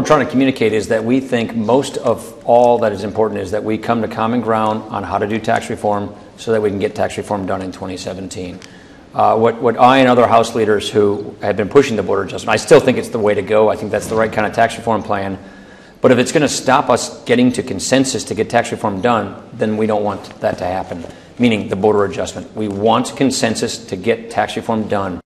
we're trying to communicate is that we think most of all that is important is that we come to common ground on how to do tax reform so that we can get tax reform done in 2017. Uh, what, what I and other House leaders who have been pushing the border adjustment, I still think it's the way to go. I think that's the right kind of tax reform plan. But if it's going to stop us getting to consensus to get tax reform done, then we don't want that to happen, meaning the border adjustment. We want consensus to get tax reform done.